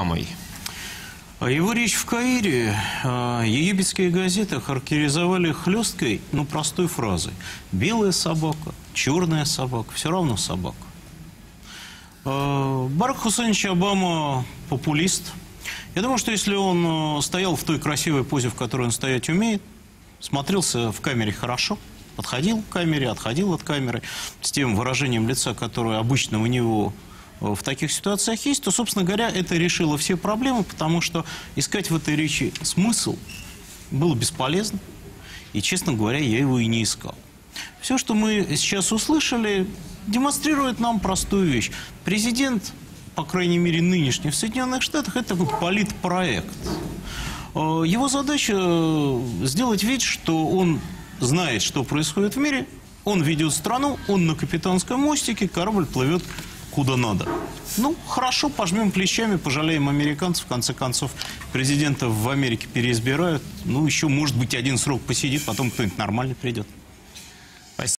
Обамой. А Его речь в Каире э, египетские газеты характеризовали хлесткой, ну, простой фразой. Белая собака, черная собака, все равно собака. Э, Барак Хусейнович Обама популист. Я думаю, что если он стоял в той красивой позе, в которой он стоять умеет, смотрелся в камере хорошо, подходил к камере, отходил от камеры, с тем выражением лица, которое обычно у него в таких ситуациях есть, то, собственно говоря, это решило все проблемы, потому что искать в этой речи смысл было бесполезно. И, честно говоря, я его и не искал. Все, что мы сейчас услышали, демонстрирует нам простую вещь. Президент, по крайней мере, нынешний в Соединенных Штатах, это такой политпроект. Э, Его задача э, сделать вид, что он знает, что происходит в мире, он ведет страну, он на капитанском мостике, корабль плывет куда надо. Ну, хорошо, пожмем плечами, пожалеем американцев. В конце концов, президентов в Америке переизбирают. Ну, еще, может быть, один срок посидит, потом кто-нибудь нормальный придет.